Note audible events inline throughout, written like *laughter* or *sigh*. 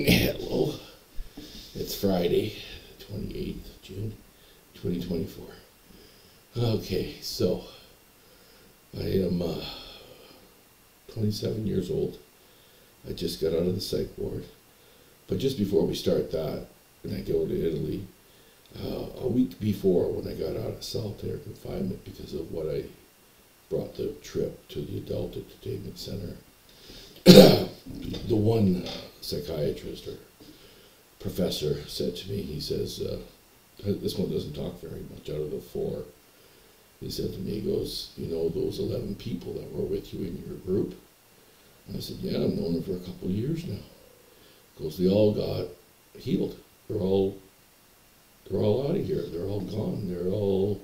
Hello. It's Friday, 28th of June, 2024. Okay, so I am uh, 27 years old. I just got out of the psych ward. But just before we start that, and I go to Italy, uh, a week before when I got out of solitary confinement because of what I brought the trip to the adult entertainment center, *coughs* the one psychiatrist or professor said to me, he says, uh, this one doesn't talk very much out of the four. He said to me, he goes, you know those 11 people that were with you in your group? And I said, yeah, I've known them for a couple of years now. He goes, they all got healed. They're all, they're all out of here. They're all gone. They're all,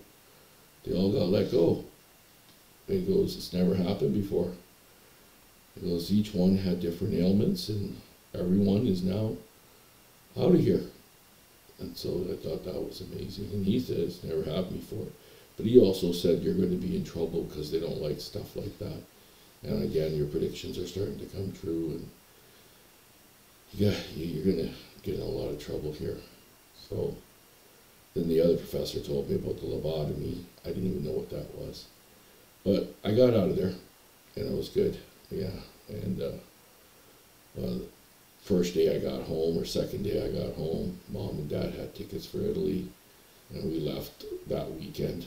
they all got let go. And he goes, it's never happened before. He goes, each one had different ailments and everyone is now out of here. And so I thought that was amazing. And he said it's never happened before. But he also said you're going to be in trouble because they don't like stuff like that. And again, your predictions are starting to come true, and yeah, you're going to get in a lot of trouble here. So then the other professor told me about the lobotomy. I didn't even know what that was. But I got out of there, and it was good. Yeah, and uh, well, first day I got home, or second day I got home, mom and dad had tickets for Italy, and we left that weekend.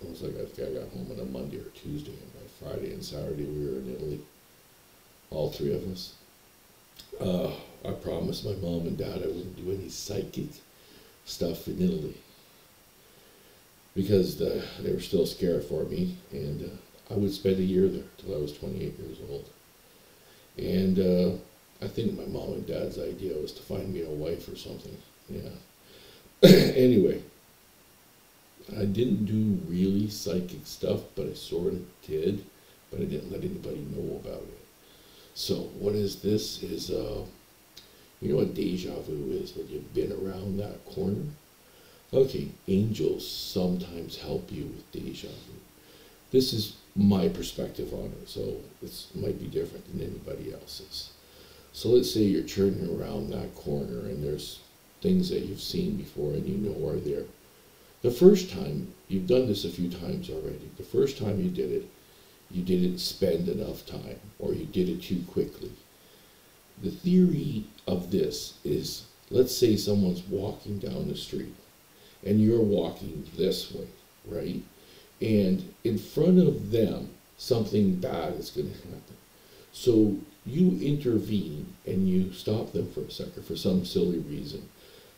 It was like I think I got home on a Monday or Tuesday, and by Friday and Saturday we were in Italy, all three of us. Uh, I promised my mom and dad I wouldn't do any psychic stuff in Italy because the, they were still scared for me, and uh, I would spend a year there till I was 28 years old. And uh, I think my mom and dad's idea was to find me a wife or something. Yeah. *coughs* anyway, I didn't do really psychic stuff, but I sort of did, but I didn't let anybody know about it. So what is this? Is uh, you know what deja vu is when you've been around that corner? Okay, angels sometimes help you with deja vu. This is my perspective on it, so this might be different than anybody else's. So let's say you're turning around that corner and there's things that you've seen before and you know are there. The first time, you've done this a few times already, the first time you did it, you didn't spend enough time or you did it too quickly. The theory of this is let's say someone's walking down the street and you're walking this way, right? And in front of them, something bad is going to happen. So you intervene and you stop them for a second for some silly reason.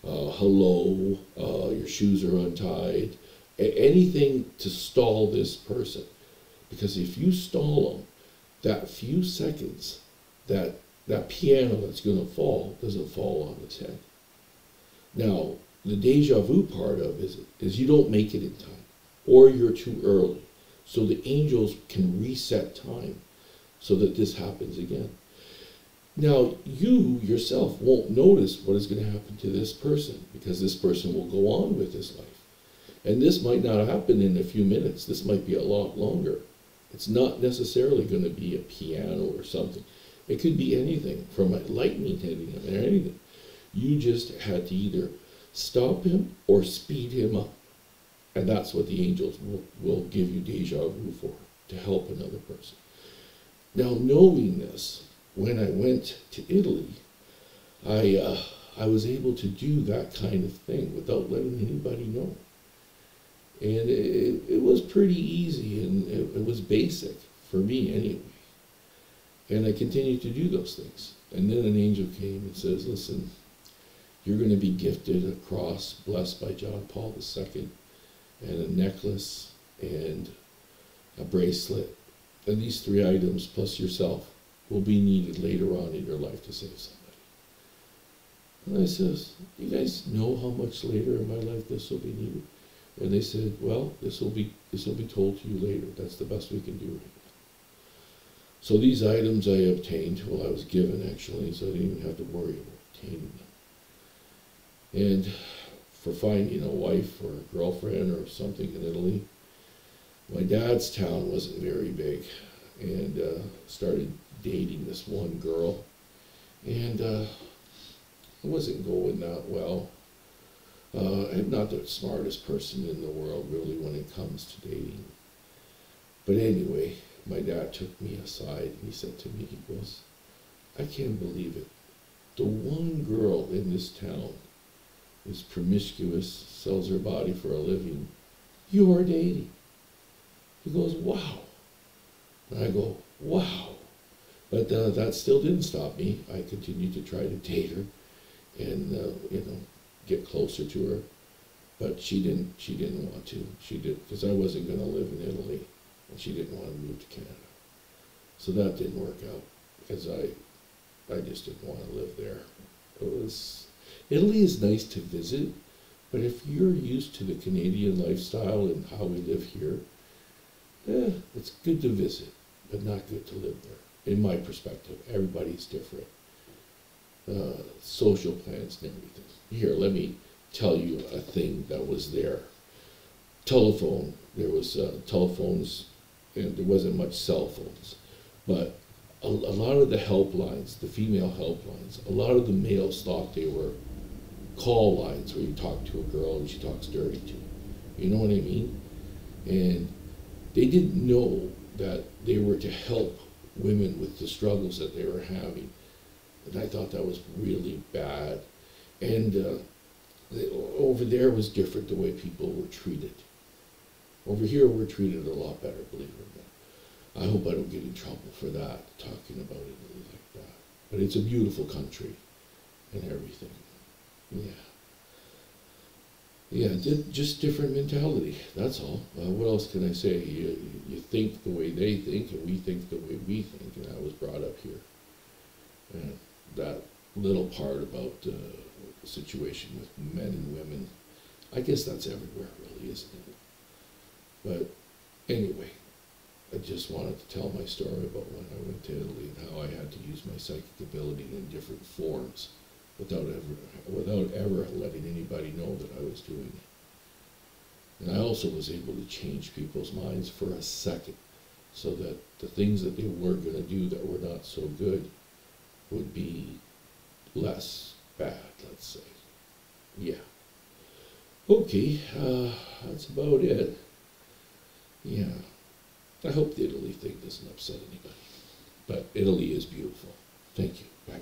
Uh, hello, uh, your shoes are untied, a- anything to stall this person. Because if you stall them, that few seconds, that that piano that's going to fall doesn't fall on his head. Now, the deja vu part of is, is you don't make it in time, or you're too early. So the angels can reset time so that this happens again. Now, you yourself won't notice what is going to happen to this person because this person will go on with his life. And this might not happen in a few minutes, this might be a lot longer. It's not necessarily going to be a piano or something. It could be anything from a lightning hitting him or anything. You just had to either stop him or speed him up. And that's what the angels will, will give you deja vu for, to help another person. Now, knowing this, when I went to Italy, I, uh, I was able to do that kind of thing without letting anybody know. And it, it was pretty easy and it, it was basic for me anyway. And I continued to do those things. And then an angel came and says, listen, you're going to be gifted a cross blessed by John Paul II and a necklace and a bracelet. And these three items plus yourself will be needed later on in your life to save somebody. And I says, you guys know how much later in my life this will be needed? And they said, well, this will be this will be told to you later. That's the best we can do right now. So these items I obtained, well, I was given actually, so I didn't even have to worry about obtaining them. And for finding a wife or a girlfriend or something in Italy, my dad's town wasn't very big, and uh, started dating this one girl, and uh, it wasn't going that well. Uh, I'm not the smartest person in the world, really, when it comes to dating. But anyway, my dad took me aside and he said to me, he goes, I can't believe it. The one girl in this town is promiscuous, sells her body for a living. You are dating. Goes, wow. And I go, wow. But uh, that still didn't stop me. I continued to try to date her and, uh, you know, get closer to her. But she didn't, she didn't want to. She did, because I wasn't going to live in Italy and she didn't want to move to Canada. So that didn't work out because I, I just didn't want to live there. It was, Italy is nice to visit, but if you're used to the Canadian lifestyle and how we live here, eh, it's good to visit, but not good to live there. In my perspective, everybody's different. Uh, social plans and everything. Here, let me tell you a thing that was there. Telephone, there was uh, telephones, and there wasn't much cell phones, but a, a lot of the helplines, the female helplines, a lot of the males thought they were call lines where you talk to a girl and she talks dirty to you. You know what I mean? And they didn't know that they were to help women with the struggles that they were having. And I thought that was really bad. And uh, the, over there was different the way people were treated. Over here, we're treated a lot better, believe it or not. I hope I don't get in trouble for that, talking about it like that. But it's a beautiful country and everything. Yeah. Yeah, just different mentality. That's all. Uh, what else can I say? You, you think the way they think, and we think the way we think, and I was brought up here. And that little part about uh, the situation with men and women, I guess that's everywhere, really, isn't it? But anyway, I just wanted to tell my story about when I went to Italy and how I had to use my psychic ability in different forms without ever without ever letting anybody know that I was doing it. And I also was able to change people's minds for a second so that the things that they were going to do that were not so good would be less bad, let's say. Yeah. Okay, uh, that's about it. Yeah. I hope the Italy thing doesn't upset anybody. But Italy is beautiful. Thank you. Bye.